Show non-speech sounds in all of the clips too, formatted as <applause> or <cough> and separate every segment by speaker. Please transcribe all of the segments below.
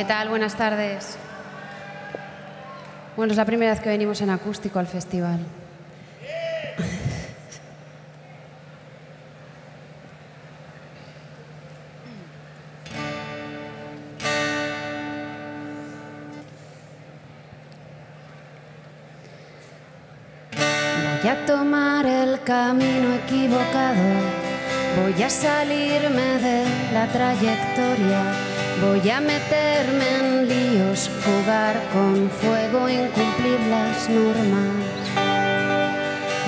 Speaker 1: ¿Qué tal? Buenas tardes. Bueno, es la primera vez que venimos en acústico al festival. Voy a tomar el camino equivocado, voy a salirme de la trayectoria, voy a meterme en líos, jugar con fuego, incumplir las normas.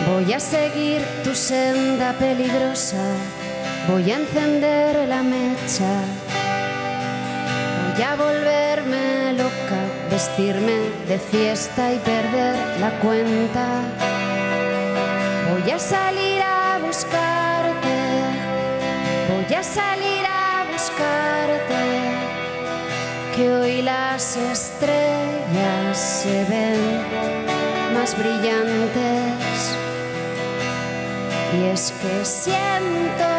Speaker 1: Voy a seguir tu senda peligrosa, voy a encender la mecha, voy a volverme loca, vestirme de fiesta y perder la cuenta. Voy a salir las estrellas se ven más brillantes. Y es que siento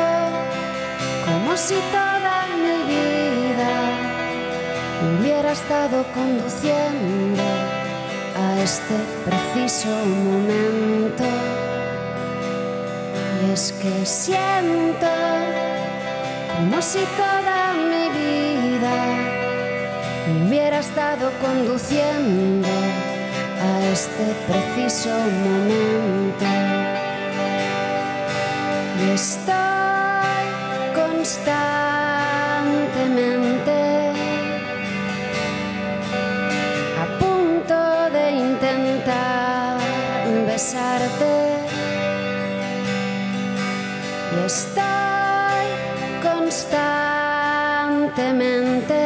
Speaker 1: como si toda mi vida hubiera estado conduciendo a este preciso momento. Y es que siento como si toda estado conduciendo a este preciso momento. Y estoy constantemente a punto de intentar besarte. Y estoy constantemente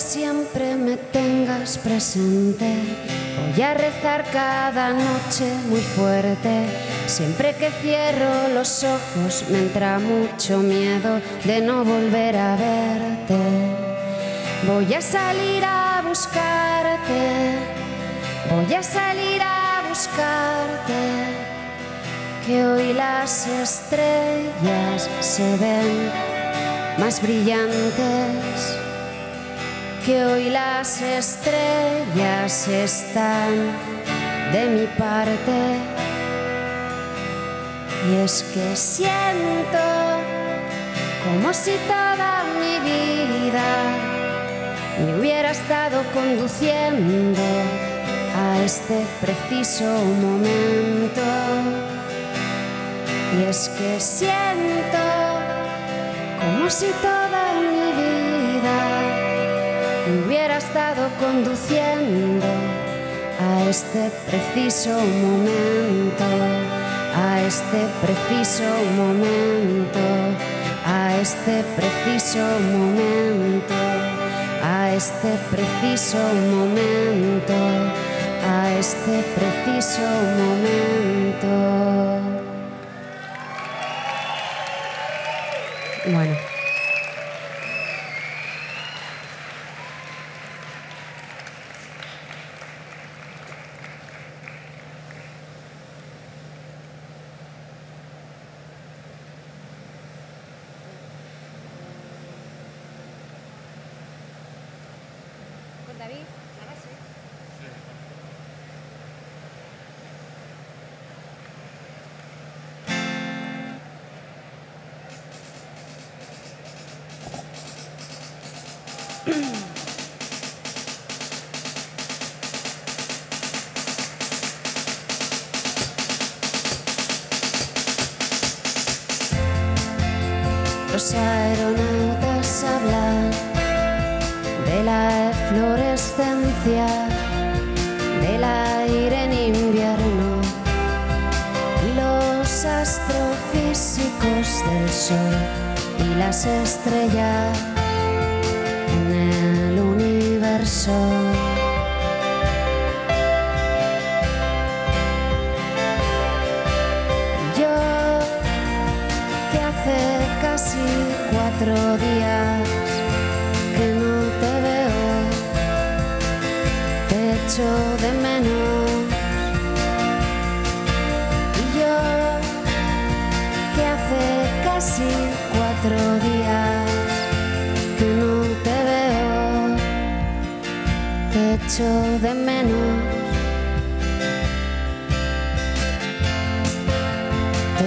Speaker 1: siempre me tengas presente. Voy a rezar cada noche muy fuerte. Siempre que cierro los ojos me entra mucho miedo de no volver a verte. Voy a salir a buscarte. Voy a salir a buscarte. Que hoy las estrellas se ven más brillantes que hoy las estrellas están de mi parte. Y es que siento como si toda mi vida me hubiera estado conduciendo a este preciso momento. Y es que siento como si toda hubiera estado conduciendo a este preciso momento, a este preciso momento, a este preciso momento, a este preciso momento, a este preciso momento. David. Los aeronautas y las estrellas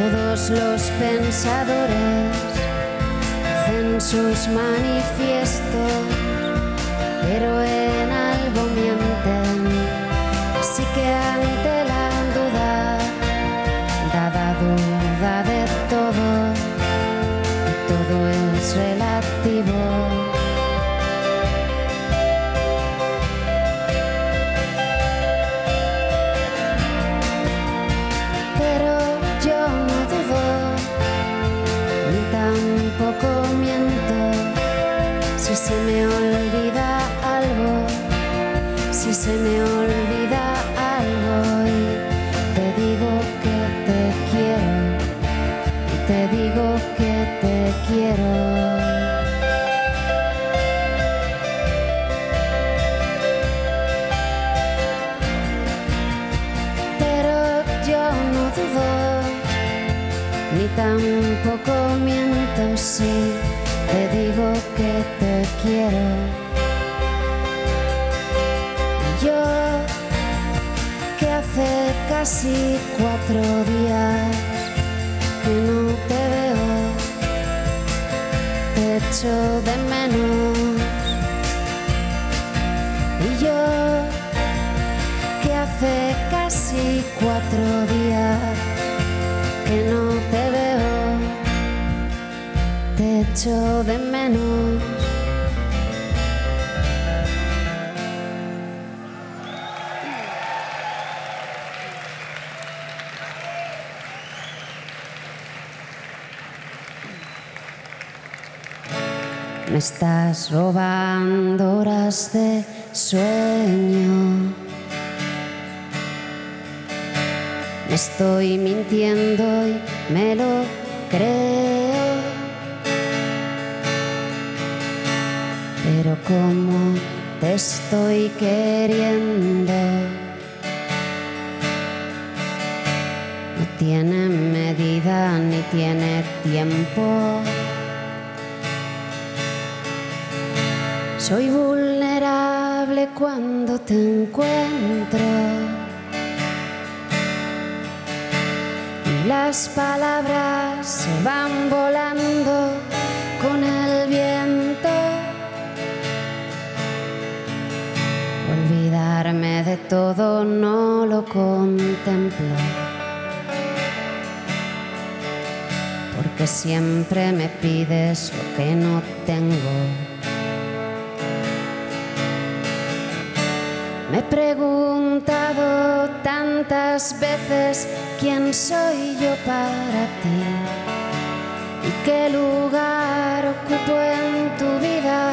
Speaker 1: Todos los pensadores hacen sus manifiestos, pero echo de menos. Y yo que hace casi cuatro días que no te veo, te echo de menos. Me estás robando horas de sueño. Me estoy mintiendo y me lo creo. Pero como te estoy queriendo, no tiene medida ni tiene tiempo. Soy vulnerable cuando te encuentro. Y las palabras se van volando con el viento. Olvidarme de todo no lo contemplo. Porque siempre me pides lo que no tengo. Me he preguntado tantas veces quién soy yo para ti y qué lugar ocupo en tu vida.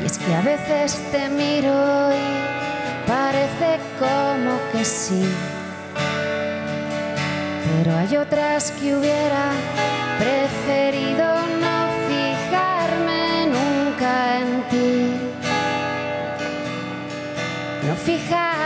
Speaker 1: Y es que a veces te miro y parece como que sí, pero hay otras que hubiera preferido No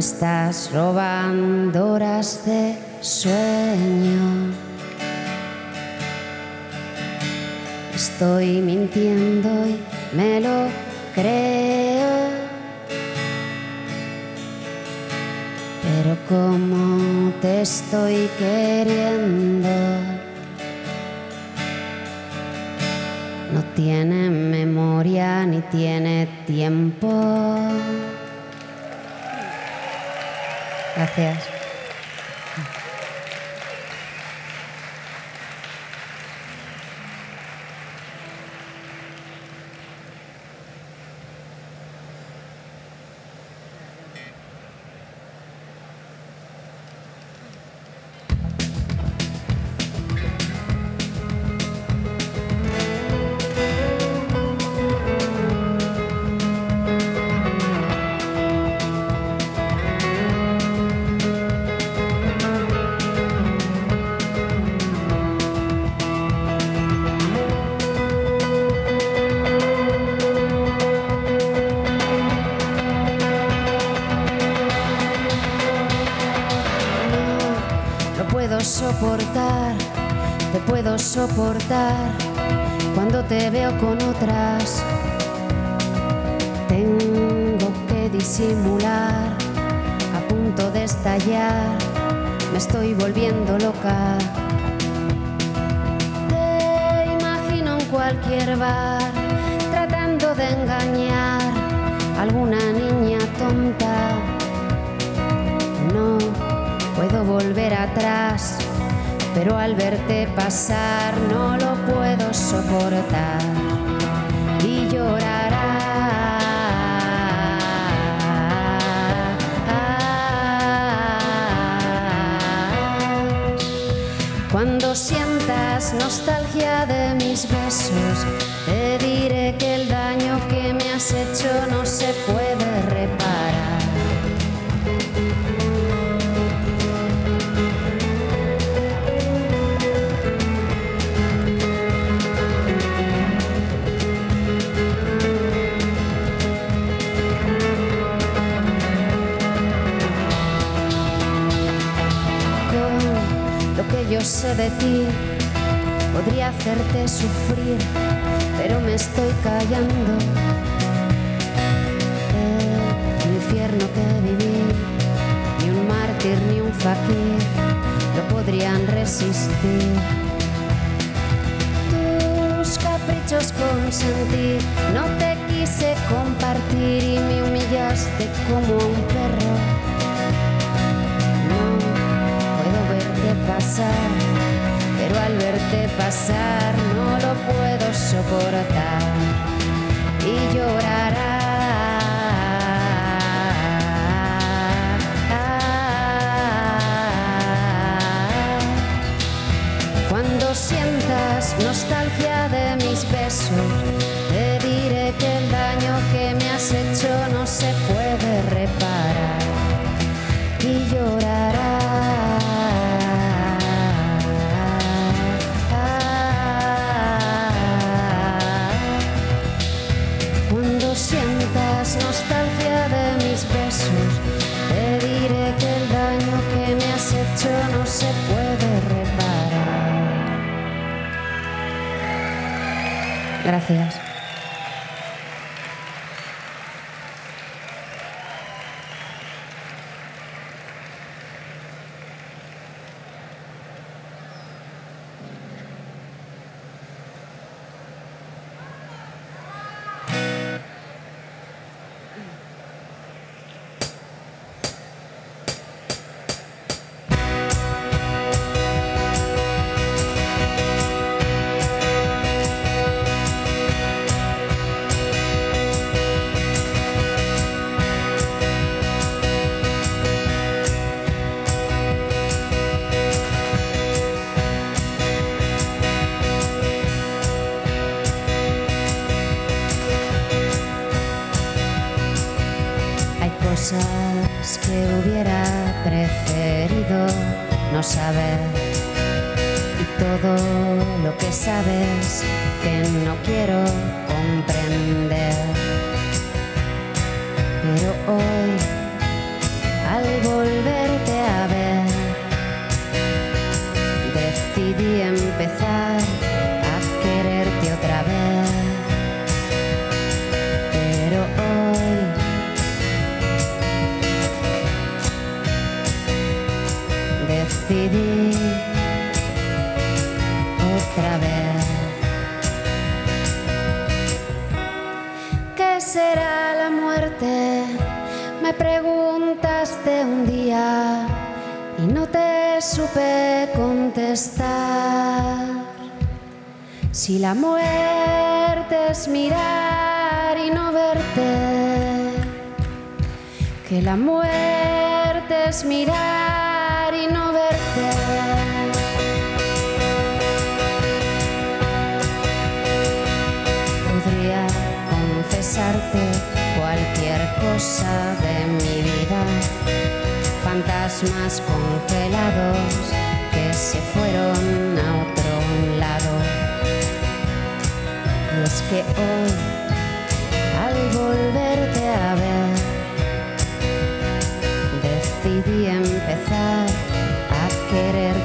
Speaker 1: Estás robando horas de sueño. Estoy mintiendo y me lo creo. Pero como te estoy queriendo, no tiene memoria ni tiene tiempo. Gracias. Soportar, te puedo soportar cuando te veo con otras. Tengo que disimular, a punto de estallar, me estoy volviendo loca. Te imagino en cualquier bar, tratando de engañar a alguna niña tonta. No puedo volver atrás, pero al verte pasar no lo puedo soportar y llorarás. Cuando sientas nostalgia de mis besos, yo sé de ti, podría hacerte sufrir, pero me estoy callando. El infierno que viví, ni un mártir ni un fakir lo podrían resistir. Tus caprichos consentir, no te quise compartir y me humillaste como un perro. Pero al verte pasar no lo puedo soportar y llorarás. Cuando sientas nostalgia de mis Gracias. Si la muerte es mirar y no verte, que la muerte es mirar y no verte. Podría confesarte cualquier cosa de mi vida, fantasmas congelados que se fueron a otro lado. Es que hoy, al volverte a ver, decidí empezar a quererte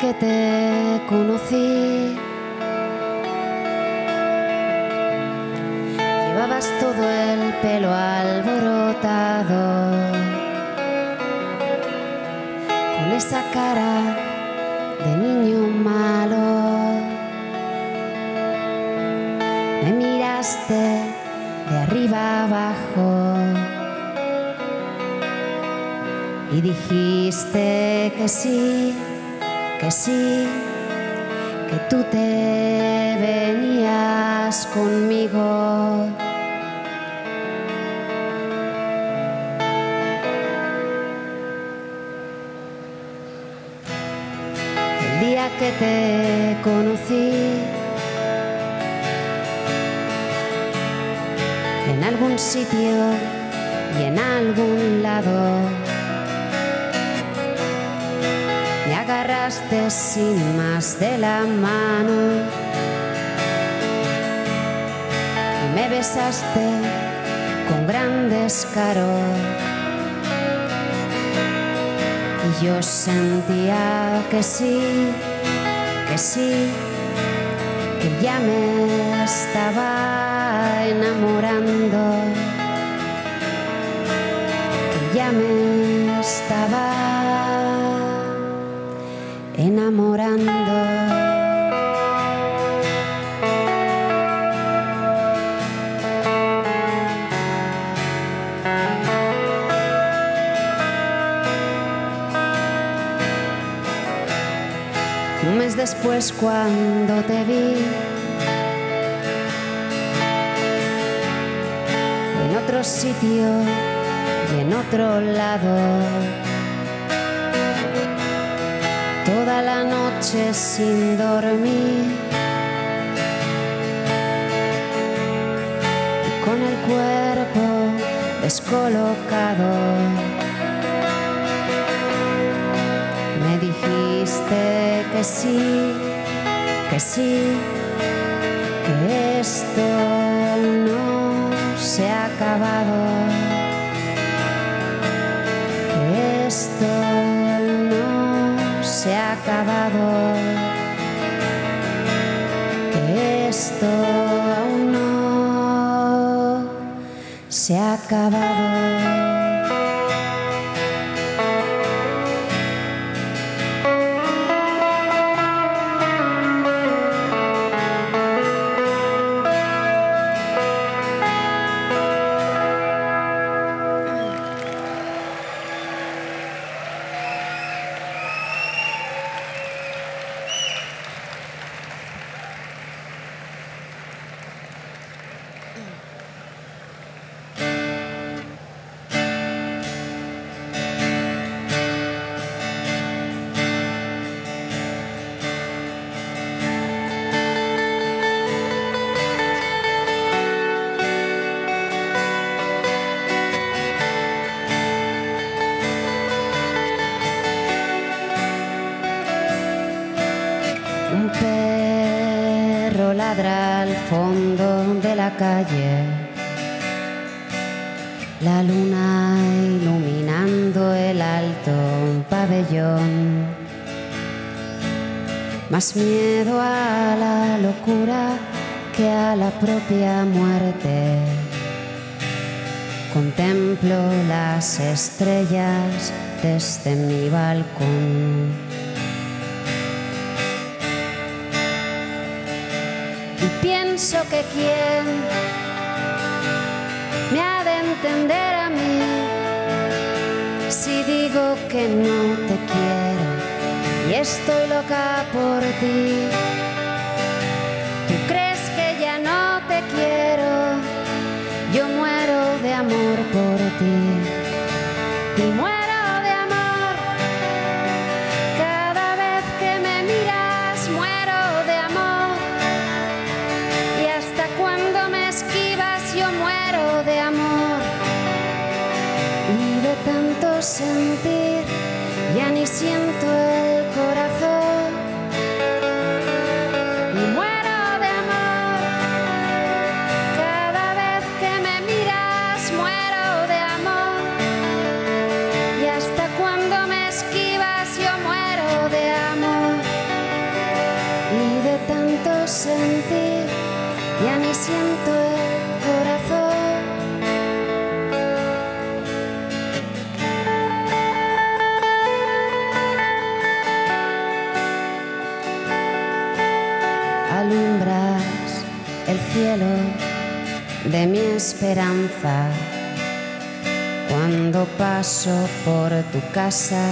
Speaker 1: que te conocí, llevabas todo el pelo alborotado, con esa cara de niño malo. Me miraste de arriba abajo. Y dijiste que sí, que sí, que tú te venías conmigo. El día que te conocí, en algún sitio y en algún lado, sin más de la mano y me besaste con gran descaro. Y yo sentía que sí, que sí, que ya me estaba enamorando, que ya me estaba enamorando. Un mes después cuando te vi en otro sitio y en otro lado, la noche sin dormir con el cuerpo descolocado. Me dijiste que sí, que sí, que esto no se ha acabado, se ha acabado, que esto aún no se ha acabado. Fondo de la calle, la luna iluminando el alto pabellón. Más miedo a la locura que a la propia muerte. Contemplo las estrellas desde mi balcón. Que no te quiero y estoy loca por ti. Tú crees que ya no te quiero, yo muero de amor por ti paso por tu casa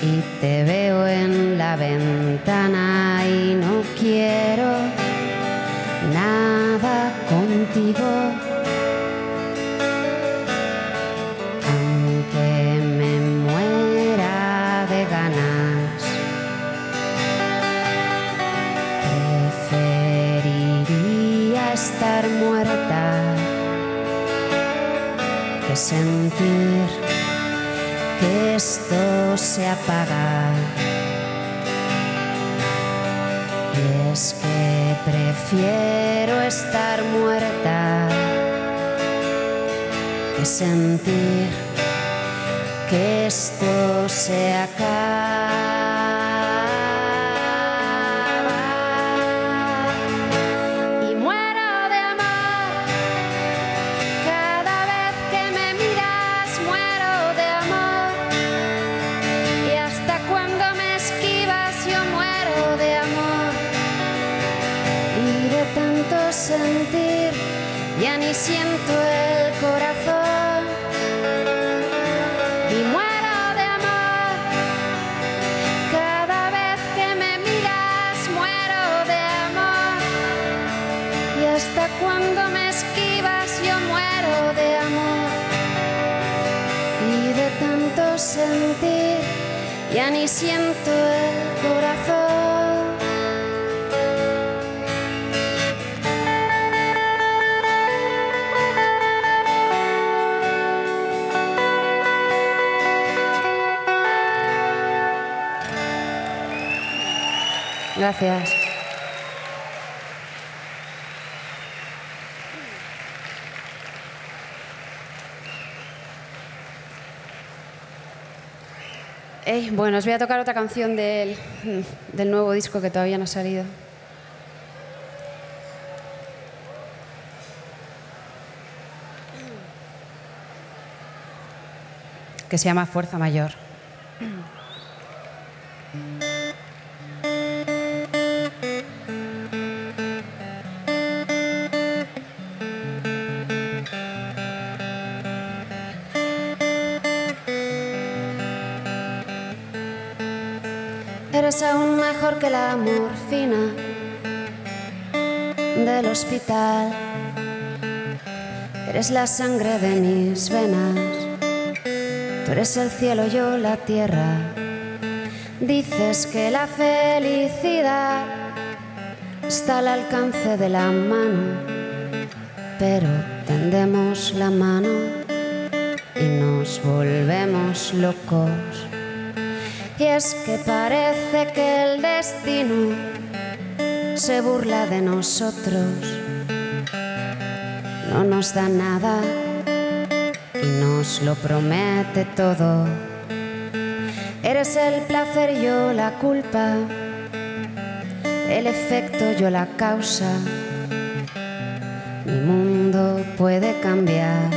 Speaker 1: y te veo en la ventana y no quiero nada contigo. Aunque me muera de ganas, preferiría estar muerta que sentir que esto se apaga. Y es que prefiero estar muerta que sentir que esto se acaba. Ya ni siento el corazón. Gracias. Eh, bueno, os voy a tocar otra canción del, del nuevo disco que todavía no ha salido. Que se llama Fuerza Mayor. Morfina del hospital. Eres la sangre de mis venas. Tú eres el cielo, yo la tierra. Dices que la felicidad está al alcance de la mano, pero tendemos la mano y nos volvemos locos. Y es que parece que el destino se burla de nosotros, no nos da nada y nos lo promete todo. Eres el placer, yo la culpa, el efecto, yo la causa. Mi mundo puede cambiar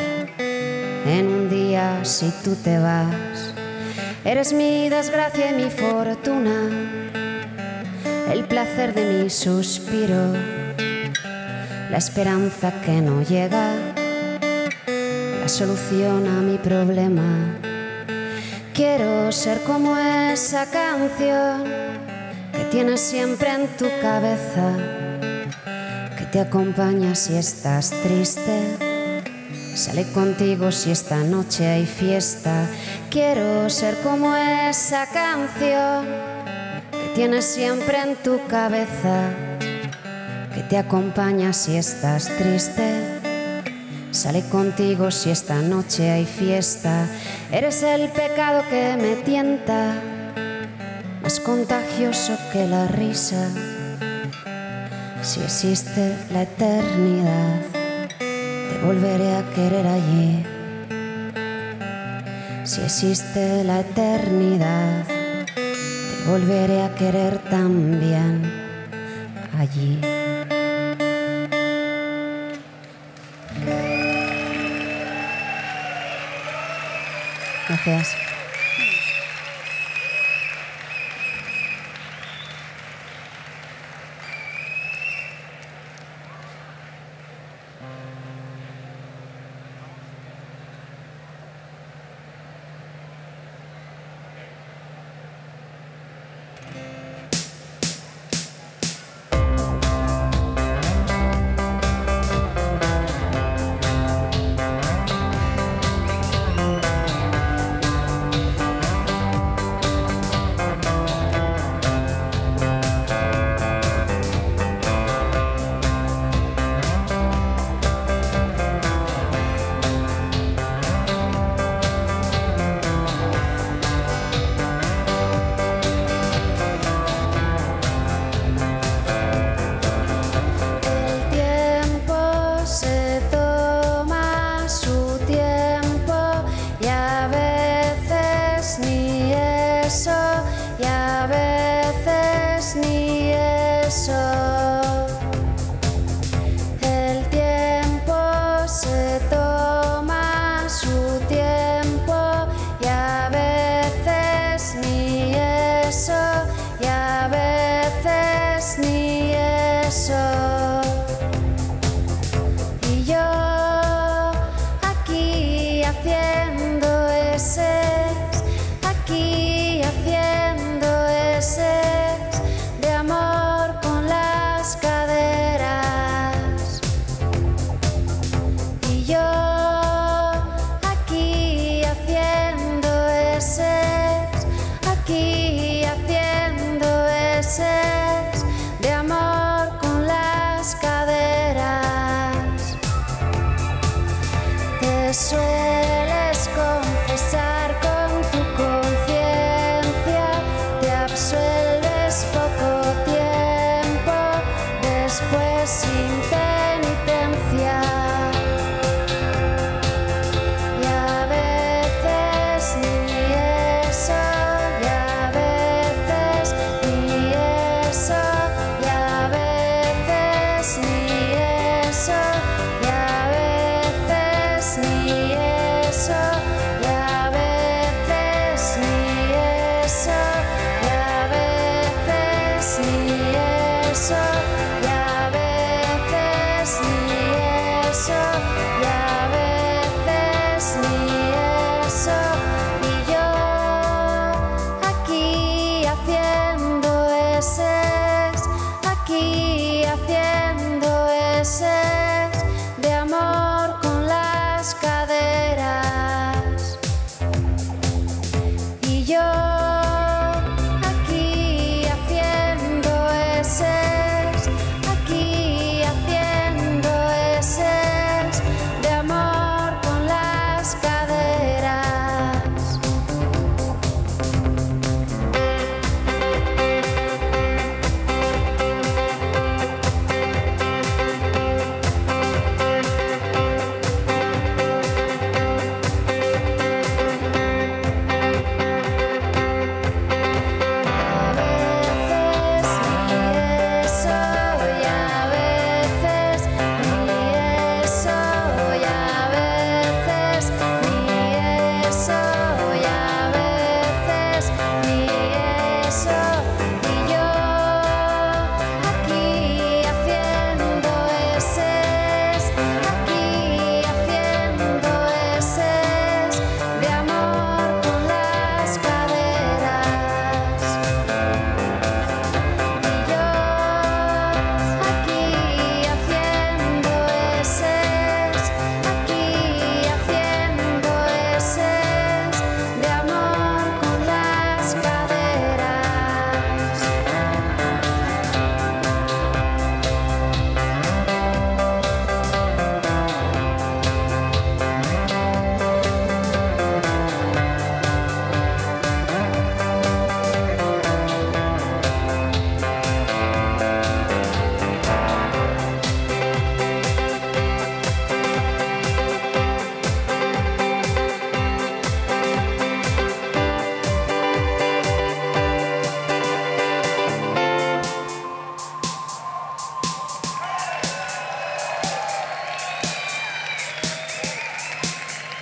Speaker 1: en un día si tú te vas. Eres mi desgracia y mi fortuna, el placer de mi suspiro, la esperanza que no llega, la solución a mi problema. Quiero ser como esa canción que tienes siempre en tu cabeza, que te acompaña si estás triste. Sale contigo si esta noche hay fiesta. Quiero ser como esa canción que tienes siempre en tu cabeza, que te acompaña si estás triste. Sale contigo si esta noche hay fiesta. Eres el pecado que me tienta, más contagioso que la risa. Si existe la eternidad, te volveré a querer allí. Si existe la eternidad, te volveré a querer también allí. Gracias.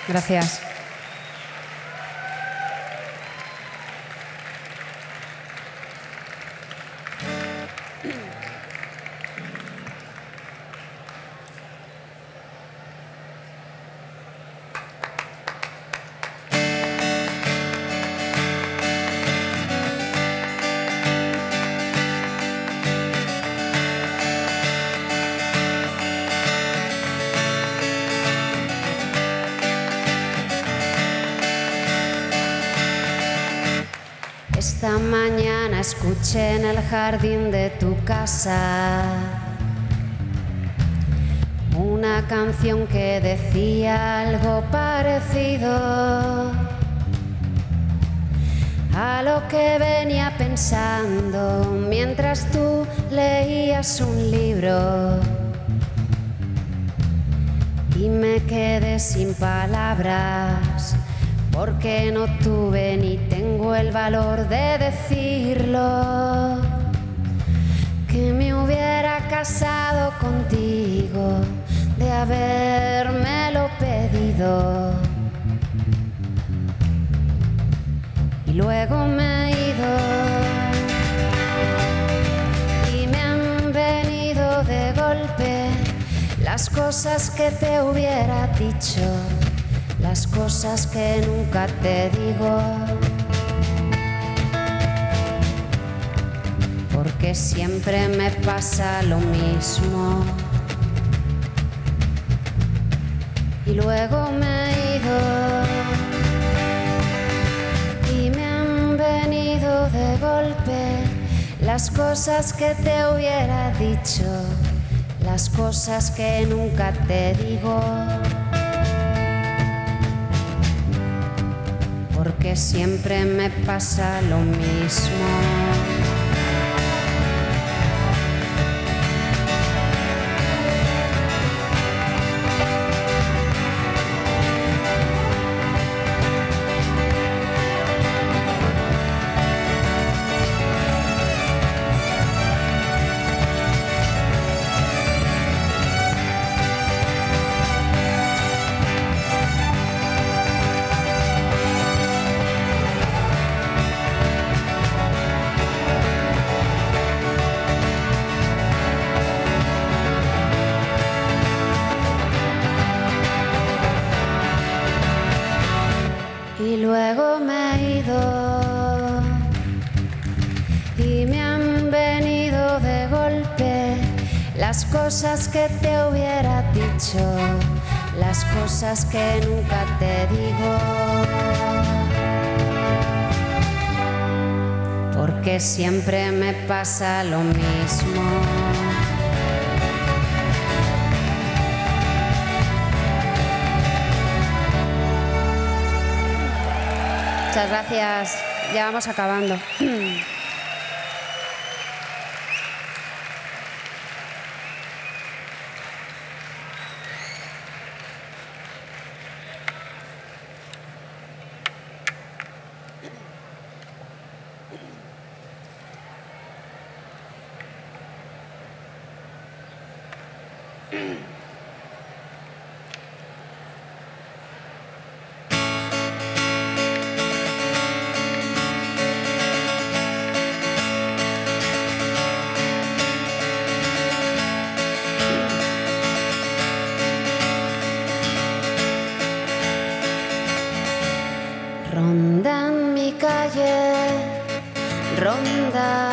Speaker 1: Gracias. Jardín de tu casa una canción que decía algo parecido a lo que venía pensando mientras tú leías un libro. Y me quedé sin palabras porque no tuve ni tengo el valor de decirlo. Casado contigo de habérmelo pedido. Y luego me he ido. Y me han venido de golpe las cosas que te hubiera dicho las cosas que nunca te digo. Porque siempre me pasa lo mismo. Y luego me he ido. Y me han venido de golpe las cosas que te hubiera dicho, las cosas que nunca te digo. porque siempre me pasa lo mismo. Cosas que te hubiera dicho, las cosas que nunca te digo. Porque siempre me pasa lo mismo. Muchas gracias. Ya vamos acabando. <clears throat> Ronda en mi calle, ronda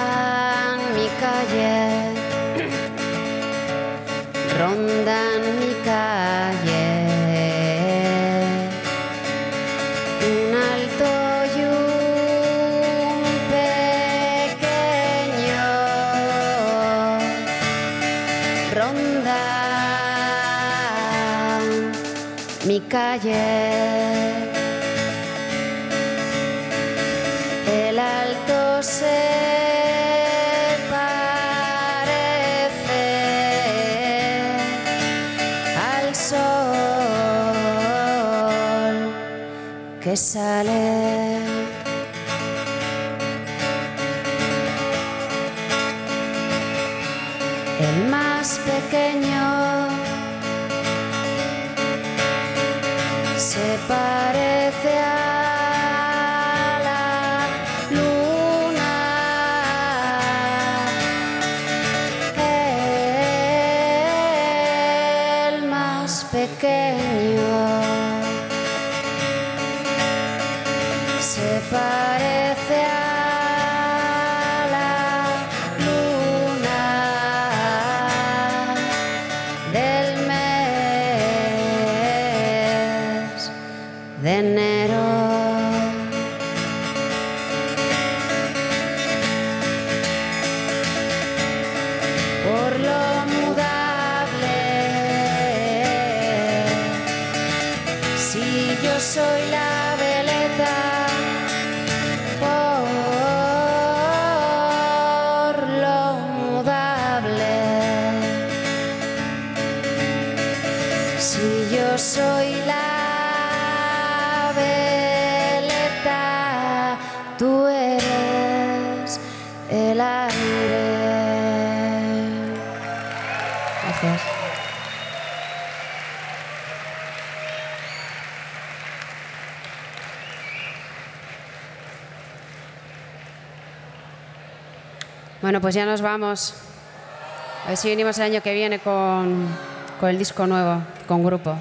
Speaker 1: se pues ya nos vamos. A ver si venimos el año que viene con, con el disco nuevo, con grupo.